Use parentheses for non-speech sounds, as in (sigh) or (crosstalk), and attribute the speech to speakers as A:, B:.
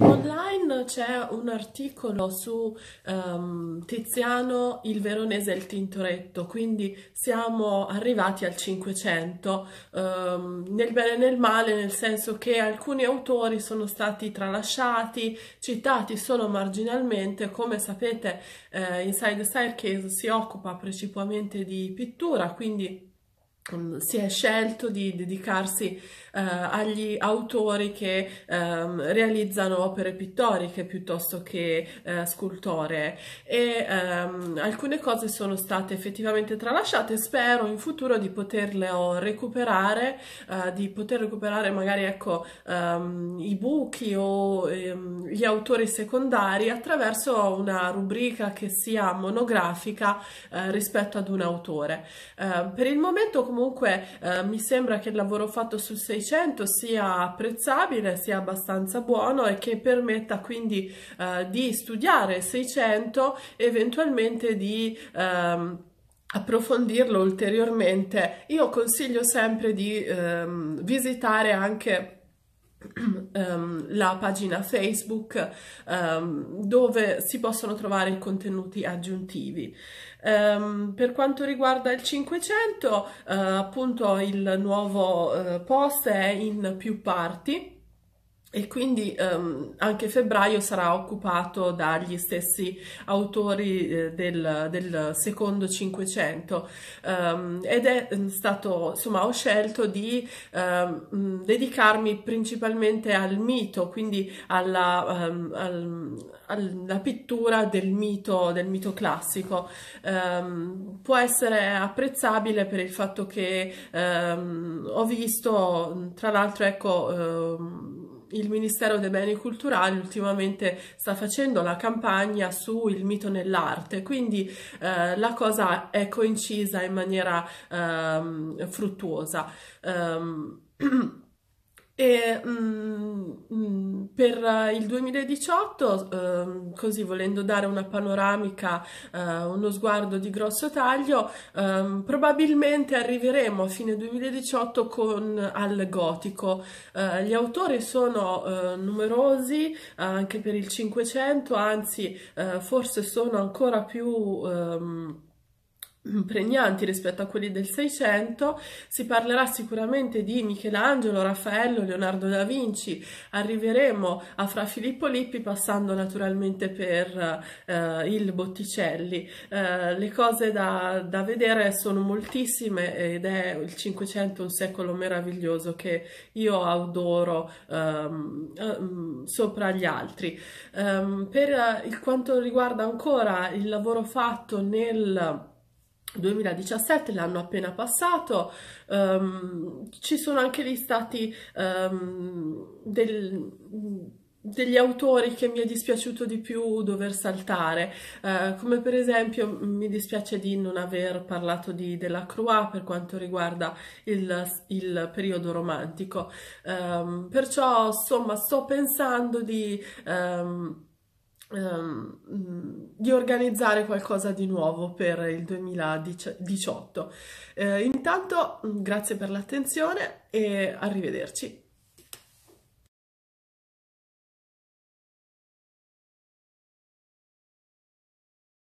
A: Online c'è un articolo su um, Tiziano il Veronese e il Tintoretto, quindi siamo arrivati al 500, um, ehm, nel bene e nel male, nel senso che alcuni autori sono stati tralasciati, citati solo marginalmente, come sapete eh, Inside the Staircase si occupa principalmente di pittura, quindi si è scelto di dedicarsi uh, agli autori che um, realizzano opere pittoriche piuttosto che uh, scultoree e um, alcune cose sono state effettivamente tralasciate. Spero in futuro di poterle recuperare uh, di poter recuperare magari ecco i buchi o gli autori secondari attraverso una rubrica che sia monografica rispetto ad un autore. Per il momento comunque comunque eh, mi sembra che il lavoro fatto sul 600 sia apprezzabile, sia abbastanza buono e che permetta quindi eh, di studiare 600 eventualmente di ehm, approfondirlo ulteriormente. Io consiglio sempre di ehm, visitare anche Um, la pagina Facebook um, dove si possono trovare i contenuti aggiuntivi. Um, per quanto riguarda il 500, uh, eh, appunto il nuovo uh, post è in più parti e quindi um, anche febbraio sarà occupato dagli stessi autori eh, del, del, secondo Cinquecento um, ed è mm, stato, insomma, ho scelto di um, dedicarmi principalmente al mito, quindi alla, al, alla pittura del mito, del mito classico. può essere apprezzabile per il fatto che ho visto, tra l'altro, ecco, il Ministero dei Beni Culturali ultimamente sta facendo la campagna sul mito nell'arte, quindi eh, la cosa è coincisa in maniera eh, fruttuosa. Um, (clears throat) E mm, per il 2018, eh, così volendo dare una panoramica, eh, uno sguardo di grosso taglio, eh, probabilmente arriveremo a fine 2018 con al gotico. Eh, gli autori sono eh, numerosi anche per il 500, anzi eh, forse sono ancora più ehm, pregnanti rispetto a quelli del 600, si parlerà sicuramente di Michelangelo, Raffaello, Leonardo da Vinci, arriveremo a Fra Filippo Lippi passando naturalmente per eh, il Botticelli. Eh, le cose da, da, vedere sono moltissime ed è il 500 un secolo meraviglioso che io adoro ehm, ehm, sopra gli altri. Um, per quanto riguarda ancora il lavoro fatto nel 2017, l'anno appena passato, um, ci sono anche gli stati um, del, degli autori che mi è dispiaciuto di più dover saltare, uh, come per esempio mi dispiace di non aver parlato di Delacroix per quanto riguarda il, il periodo romantico, um, perciò insomma sto pensando di um, di organizzare qualcosa di nuovo per il 2018. Eh, intanto grazie per l'attenzione e arrivederci.